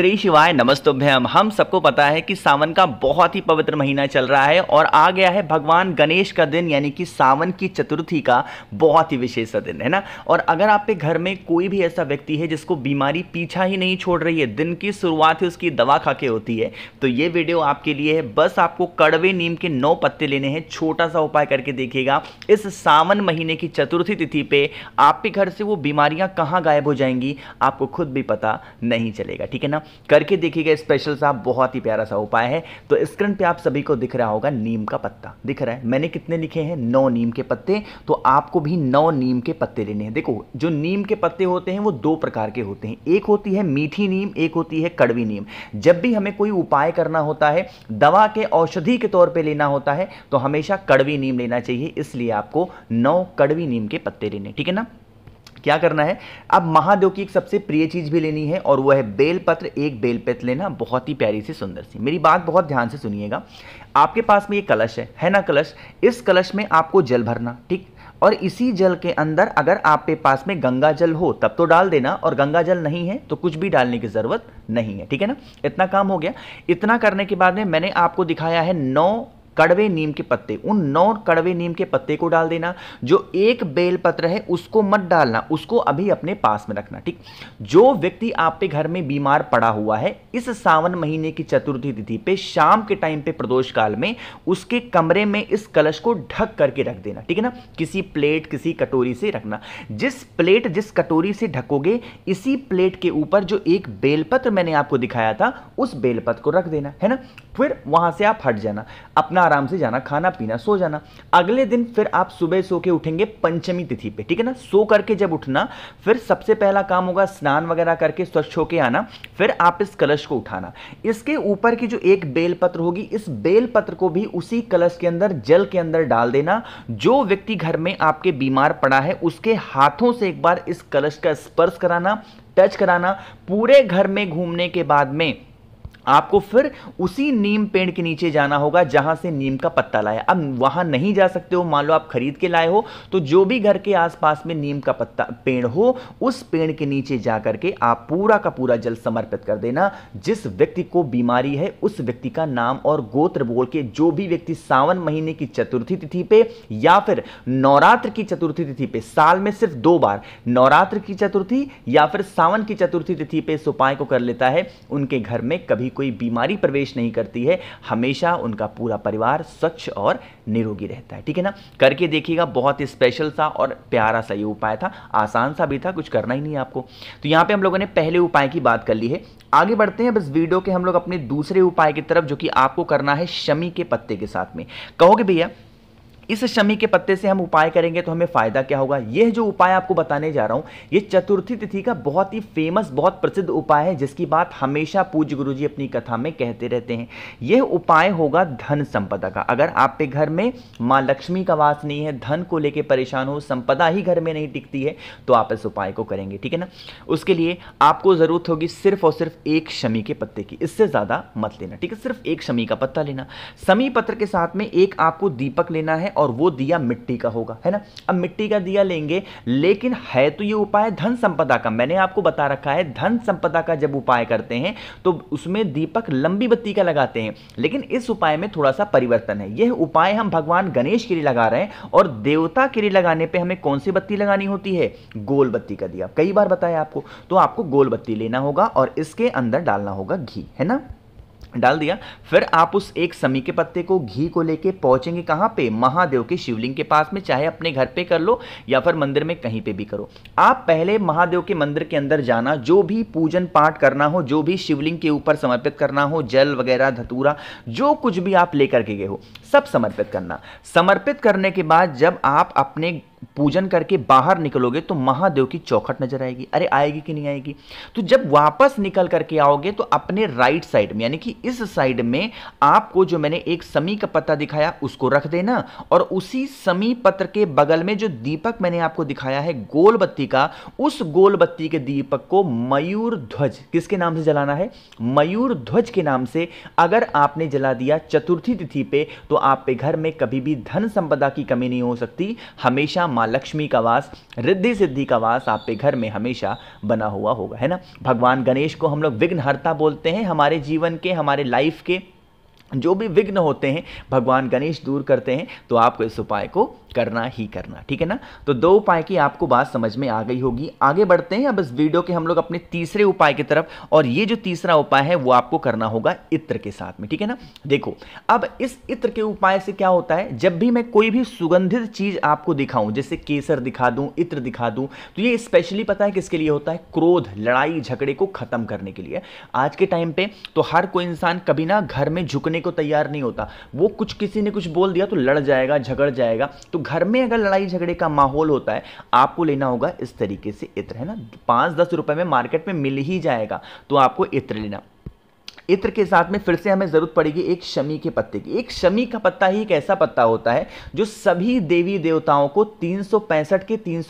श्री शिवाय नमस्तुभ्यम। हम सबको पता है कि सावन का बहुत ही पवित्र महीना चल रहा है और आ गया है भगवान गणेश का दिन, यानी कि सावन की चतुर्थी का बहुत ही विशेष दिन, है ना? और अगर आपके घर में कोई भी ऐसा व्यक्ति है जिसको बीमारी पीछा ही नहीं छोड़ रही है, दिन की शुरुआत ही उसकी दवा खा के होती है तो ये वीडियो आपके लिए है। बस आपको कड़वे नीम के नौ पत्ते लेने हैं छोटा सा उपाय करके देखिएगा। इस सावन महीने की चतुर्थी तिथि पे आपके घर से वो बीमारियाँ कहाँ गायब हो जाएँगी, आपको खुद भी पता नहीं चलेगा, ठीक है ना? करके देखिएगा स्पेशल सा बहुत ही प्यारा सा उपाय है। तो स्क्रीन पे आप सभी को दिख रहा होगा नीम का पत्ता। दिख रहा है? मैंने कितने लिखे हैं? नौ नीम के पत्ते। तो आपको भी नौ नीम के पत्ते लेने हैं। देखो, जो नीम के पत्ते होते हैं, वो दो प्रकार के होते हैं। एक होती है मीठी नीम, एक होती है कड़वी नीम। जब भी हमें कोई उपाय करना होता है, दवा के औषधि के तौर पर लेना होता है तो हमेशा कड़वी नीम लेना चाहिए। इसलिए आपको नौ कड़वी नीम के पत्ते लेने ठीक है ना? क्या करना है? अब महादेव की एक सबसे प्रिय चीज़ भी लेनी है और वह है बेलपत्र, एक बेलपत्र लेना बहुत ही प्यारी सी सुंदर सी। मेरी बात बहुत ध्यान से सुनिएगा। आपके पास में ये कलश है है ना कलश? इस कलश में आपको जल भरना, ठीक? और इसी जल के अंदर अगर आपके पास में गंगा जल हो, तब तो डाल देना, और गंगा जल नहीं है तो कुछ भी डालने की ज़रूरत नहीं है, ठीक है ना? इतना काम हो गया। इतना करने के बाद में मैंने आपको दिखाया है नौ कड़वे नीम के पत्ते, उन नौ कड़वे नीम के पत्ते को डाल देना। जो एक बेल पत्र है, उसको मत डालना, उसको अभी अपने पास में रखना, ठीक? जो व्यक्ति आपके घर में बीमार पड़ा हुआ है, इस सावन महीने की चतुर्थी तिथि पे, शाम के टाइम पे प्रदोष काल में, उसके कमरे में इस कलश को ढक करके रख देना, ठीक है ना? किसी प्लेट, किसी कटोरी से रखना। जिस प्लेट, जिस कटोरी से ढकोगे, इसी प्लेट के ऊपर जो एक बेलपत्र मैंने आपको दिखाया था, उस बेलपत्र को रख देना, है ना? फिर वहाँ से आप हट जाना। अपना आराम से जाना, खाना, पीना, सो जाना। अगले दिन फिर आप सुबह सो के उठेंगे पंचमी तिथि पे, ठीक है ना? सो करके जब उठना, फिर सबसे पहला काम होगा स्नान वगैरह करके स्वच्छ होके आना, फिर आप इस कलश को उठाना। इसके ऊपर की जो एक बेलपत्र होगी, इस बेलपत्र को भी उसी कलश के अंदर, जल के अंदर डाल देना। जो व्यक्ति घर में आपके बीमार पड़ा है, उसके हाथों से एक बार इस कलश का स्पर्श कराना, टच कराना। पूरे घर में घूमने के बाद में आपको फिर उसी नीम पेड़ के नीचे जाना होगा जहाँ से नीम का पत्ता लाया। अब वहाँ नहीं जा सकते हो, मान लो आप खरीद के लाए हो तो जो भी घर के आसपास में नीम का पत्ता, पेड़ हो, उस पेड़ के नीचे जा करके आप पूरा का पूरा जल समर्पित कर देना। जिस व्यक्ति को बीमारी है, उस व्यक्ति का नाम और गोत्र बोल के जो भी व्यक्ति सावन महीने की चतुर्थी तिथि पे या फिर नवरात्र की चतुर्थी तिथि पे, साल में सिर्फ़ दो बार, नवरात्र की चतुर्थी या फिर सावन की चतुर्थी तिथि पे इस उपाय को कर लेता है, उनके घर में कभी कोई बीमारी प्रवेश नहीं करती है, हमेशा उनका पूरा परिवार स्वच्छ और निरोगी रहता है। ठीक है ना? करके देखिएगा, बहुत स्पेशल सा और प्यारा सा ये उपाय था, आसान सा भी था, कुछ करना ही नहीं आपको। तो यहाँ पे हम लोगों ने पहले उपाय की बात कर ली है। आगे बढ़ते हैं, बस वीडियो के हम लोग अपने दूसरे उपाय की तरफ़, जो कि आपको करना है शमी के पत्ते के साथ में। कहोगे भैया इस शमी के पत्ते से हम उपाय करेंगे तो हमें फ़ायदा क्या होगा? यह जो उपाय आपको बताने जा रहा हूँ, ये चतुर्थी तिथि का बहुत ही फ़ेमस बहुत प्रसिद्ध उपाय है, जिसकी बात हमेशा पूज्य गुरु जी अपनी कथा में कहते रहते हैं। यह उपाय होगा धन संपदा का। अगर आपके घर में माँ लक्ष्मी का वास नहीं है, धन को लेकर परेशान हो, संपदा ही घर में नहीं टिकती है तो आप इस उपाय को करेंगे, ठीक है ना? उसके लिए आपको ज़रूरत होगी सिर्फ़ और सिर्फ़ एक शमी के पत्ते की। इससे ज़्यादा मत लेना, ठीक है? सिर्फ़ एक शमी का पत्ता लेना। समी पत्र के साथ में एक आपको दीपक लेना है और वो दिया मिट्टी का होगा, है ना? अब मिट्टी का दिया लेंगे, लेकिन है तो ये उपाय धन संपदा का। मैंने आपको बता रखा है, धन संपदा का जब उपाय करते हैं तो उसमें दीपक लंबी बत्ती का लगाते हैं, लेकिन इस उपाय में थोड़ा सा परिवर्तन है। यह उपाय हम भगवान गणेश के लिए लगा रहे हैं, और देवता के लिए लगाने पर हमें कौन सी बत्ती लगानी होती है? गोल बत्ती का दिया। कई बार बताया आपको तो आपको गोल बत्ती लेना होगा और इसके अंदर डालना होगा घी, है ना? डाल दिया। फिर आप उस एक समी के पत्ते को घी को लेके पहुँचेंगे कहाँ पे? महादेव के शिवलिंग के पास में, चाहे अपने घर पे कर लो या फिर मंदिर में कहीं पे भी करो। आप पहले महादेव के मंदिर के अंदर जाना, जो भी पूजन पाठ करना हो, जो भी शिवलिंग के ऊपर समर्पित करना हो, जल वगैरह, धतूरा, जो कुछ भी आप लेकर के गए हो, सब समर्पित करना। समर्पित करने के बाद जब आप अपने पूजन करके बाहर निकलोगे तो महादेव की चौखट नज़र आएगी। अरे, आएगी कि नहीं आएगी? तो जब वापस निकल करके आओगे तो अपने राइट साइड में, यानी कि इस साइड में आपको जो मैंने एक समी का पत्ता दिखाया, उसको रख देना और उसी समी पत्र के बगल में जो दीपक मैंने आपको दिखाया है गोल बत्ती का, उस गोल बत्ती के दीपक को मयूर ध्वज, किसके नाम से जलाना है? मयूर ध्वज के नाम से अगर आपने जला दिया चतुर्थी तिथि पे तो आपके घर में कभी भी धन संपदा की कमी नहीं हो सकती। हमेशा माँ लक्ष्मी का वास रिद्धि सिद्धि का वास आपके घर में हमेशा बना हुआ होगा, है ना? भगवान गणेश को हम लोग विघ्नहर्ता बोलते हैं, हमारे जीवन के, हमारे लाइफ के। जो भी विघ्न होते हैं, भगवान गणेश दूर करते हैं तो आपको इस उपाय को करना ही करना, ठीक है ना? तो दो उपाय की आपको बात समझ में आ गई होगी। आगे बढ़ते हैं, अब इस वीडियो के हम लोग अपने तीसरे उपाय की तरफ़, और ये जो तीसरा उपाय है, वो आपको करना होगा इत्र के साथ में, ठीक है ना? देखो, अब इस इत्र के उपाय से क्या होता है, जब भी मैं कोई भी सुगंधित चीज़ आपको दिखाऊँ, जैसे केसर दिखा दूँ, इत्र दिखा दूँ तो ये स्पेशली पता है किसके लिए होता है? क्रोध, लड़ाई, झगड़े को खत्म करने के लिए। आज के टाइम पे तो हर कोई इंसान कभी ना घर में झुकने को तैयार नहीं होता। वो कुछ किसी ने कुछ बोल दिया तो लड़ जाएगा, झगड़ जाएगा। तो घर में अगर लड़ाई झगड़े का माहौल होता है, आपको लेना होगा इस तरीके से इत्र, है ना? पाँच दस रुपए में मार्केट में मिल ही जाएगा तो आपको इत्र लेना। इत्र के साथ में फिर से हमें ज़रूरत पड़ेगी एक शमी के पत्ते की। एक शमी का पत्ता ही एक ऐसा पत्ता होता है जो सभी देवी देवताओं को तीन के तीन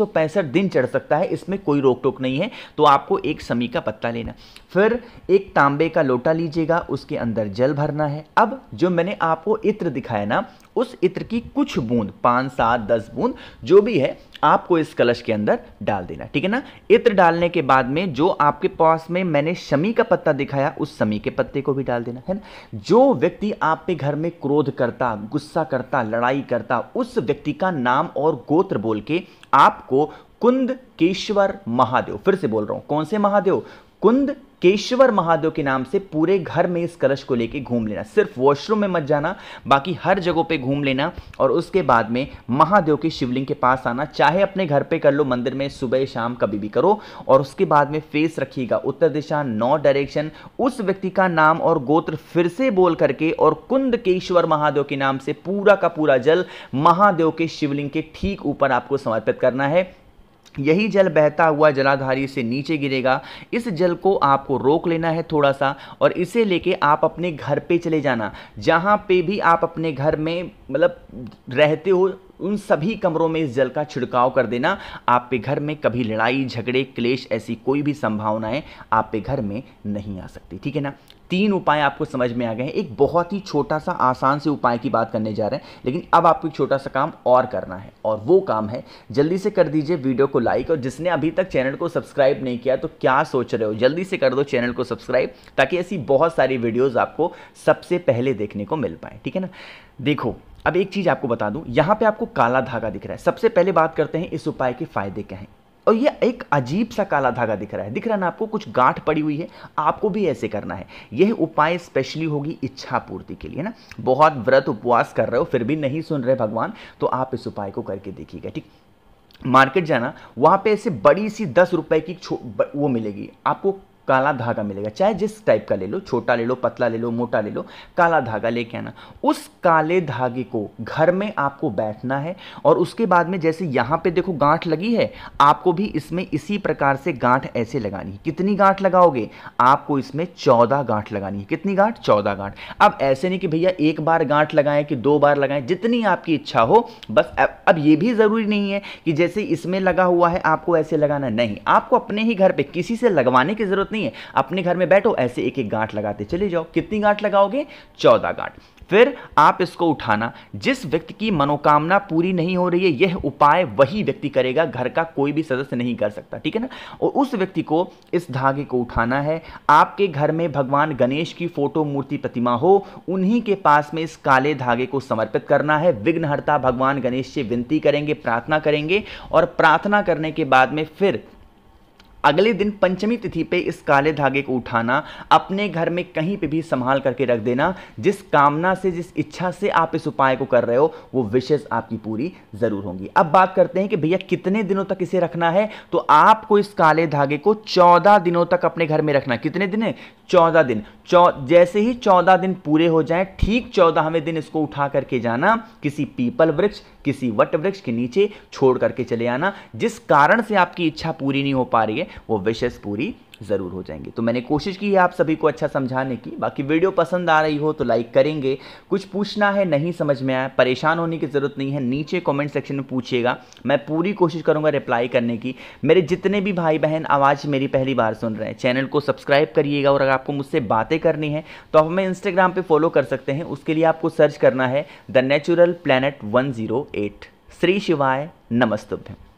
दिन चढ़ सकता है, इसमें कोई रोक टोक नहीं है तो आपको एक शमी का पत्ता लेना। फिर एक तांबे का लोटा लीजिएगा, उसके अंदर जल भरना है। अब जो मैंने आपको इत्र दिखाया ना, उस इत्र की कुछ बूंद, पाँच सात दस बूंद, जो भी है, आपको इस कलश के अंदर डाल देना, ठीक है ना? इत्र डालने के बाद में जो आपके पास में मैंने शमी का पत्ता दिखाया, उस शमी के पत्ते को भी डाल देना, है ना? जो व्यक्ति आप पे घर में क्रोध करता, गुस्सा करता, लड़ाई करता, उस व्यक्ति का नाम और गोत्र बोल के आपको कुंद केश्वर महादेव, फिर से बोल रहा हूँ, कौन से महादेव? कुंद केशवर महादेव के नाम से पूरे घर में इस कलश को लेके घूम लेना। सिर्फ़ वॉशरूम में मत जाना, बाकी हर जगह पे घूम लेना और उसके बाद में महादेव के शिवलिंग के पास आना। चाहे अपने घर पे कर लो, मंदिर में सुबह शाम कभी भी करो और उसके बाद में फेस रखिएगा। उत्तर दिशा, नौ डायरेक्शन उस व्यक्ति का नाम और गोत्र फिर से बोल करके और कुंद केश्वर महादेव के नाम से पूरा का पूरा जल महादेव के शिवलिंग के ठीक ऊपर आपको समर्पित करना है। यही जल बहता हुआ जलाधारी से नीचे गिरेगा। इस जल को आपको रोक लेना है थोड़ा सा और इसे लेके आप अपने घर पे चले जाना। जहाँ पे भी आप अपने घर में मतलब रहते हो, उन सभी कमरों में इस जल का छिड़काव कर देना। आपके घर में कभी लड़ाई, झगड़े, क्लेश ऐसी कोई भी संभावनाएँ आपके घर में नहीं आ सकती। ठीक है ना? तीन उपाय आपको समझ में आ गए हैं। एक बहुत ही छोटा सा, आसान से उपाय की बात करने जा रहे हैं, लेकिन अब आपको एक छोटा सा काम और करना है, और वो काम है, जल्दी से कर दीजिए वीडियो को लाइक, और जिसने अभी तक चैनल को सब्सक्राइब नहीं किया तो क्या सोच रहे हो? जल्दी से कर दो चैनल को सब्सक्राइब, ताकि ऐसी बहुत सारी वीडियोज़ आपको सबसे पहले देखने को मिल पाए, ठीक है ना? देखो, अब एक चीज़ आपको बता दूँ, यहाँ पे आपको काला धागा दिख रहा है। सबसे पहले बात करते हैं इस उपाय के फ़ायदे क्या हैं। और ये एक अजीब सा काला धागा दिख रहा है। दिख रहा है ना आपको कुछ गांठ पड़ी हुई है, आपको भी ऐसे करना है। यह उपाय स्पेशली होगी इच्छा पूर्ति के लिए ना। बहुत व्रत उपवास कर रहे हो, फिर भी नहीं सुन रहे भगवान तो आप इस उपाय को करके देखिएगा, ठीक? मार्केट जाना, वहाँ पे ऐसे बड़ी सी दस रुपए की वो मिलेगी। आपको काला धागा मिलेगा। चाहे जिस टाइप का ले लो, छोटा ले लो, पतला ले लो, मोटा ले लो, काला धागा लेके आना। उस काले धागे को घर में आपको बैठना है और उसके बाद में जैसे यहाँ पे देखो गांठ लगी है, आपको भी इसमें इसी प्रकार से गांठ ऐसे लगानी है। कितनी गांठ लगाओगे? आपको इसमें चौदह गांठ लगानी है। कितनी गांठ? चौदह गांठ। अब ऐसे नहीं कि भैया एक बार गांठ लगाएँ कि दो बार लगाएँ, जितनी आपकी इच्छा हो, बस अब ये भी ज़रूरी नहीं है कि जैसे इसमें लगा हुआ है, आपको ऐसे लगाना नहीं। आपको अपने ही घर पर किसी से लगवाने की ज़रूरत नहीं है। अपने घर में बैठो, ऐसे एक एक गांठ लगाते चले जाओ। कितनी गांठ लगाओगे? चौदह गांठ। फिर आप इसको उठाना। जिस व्यक्ति की मनोकामना पूरी नहीं हो रही है, यह उपाय वही व्यक्ति करेगा। घर का कोई भी सदस्य नहीं कर सकता, ठीक है ना? और उस व्यक्ति को इस धागे को उठाना है। आपके घर में भगवान गणेश की फ़ोटो मूर्ति प्रतिमा हो, उन्हीं के पास में इस काले धागे को समर्पित करना है। विघ्नहर्ता भगवान गणेश से विनती करेंगे, प्रार्थना करेंगे और प्रार्थना करने के बाद में फिर अगले दिन पंचमी तिथि पे इस काले धागे को उठाना, अपने घर में कहीं पे भी संभाल करके रख देना। जिस कामना से, जिस इच्छा से आप इस उपाय को कर रहे हो, वो विशेष आपकी पूरी ज़रूर होंगी। अब बात करते हैं कि भैया कितने दिनों तक इसे रखना है? तो आपको इस काले धागे को चौदह दिनों तक अपने घर में रखना कितने दिन है? चौदह दिन। चौ, जैसे ही चौदह दिन पूरे हो जाए, ठीक चौदहवें दिन इसको उठा करके जाना, किसी पीपल वृक्ष, किसी वट वृक्ष के नीचे छोड़ करके चले आना। जिस कारण से आपकी इच्छा पूरी नहीं हो पा रही है, वो विशेष पूरी ज़रूर हो जाएँगे। तो मैंने कोशिश की है आप सभी को अच्छा समझाने की। बाकी वीडियो पसंद आ रही हो तो लाइक करेंगे। कुछ पूछना है, नहीं समझ में आया, परेशान होने की ज़रूरत नहीं है, नीचे कमेंट सेक्शन में पूछिएगा। मैं पूरी कोशिश करूँगा रिप्लाई करने की। मेरे जितने भी भाई बहन आवाज़ मेरी पहली बार सुन रहे हैं, चैनल को सब्सक्राइब करिएगा और अगर आपको मुझसे बातें करनी है तो आप हमें इंस्टाग्राम पर फॉलो कर सकते हैं। उसके लिए आपको सर्च करना है the natural planet one Shri शिवाय नमस्तुभ्यम।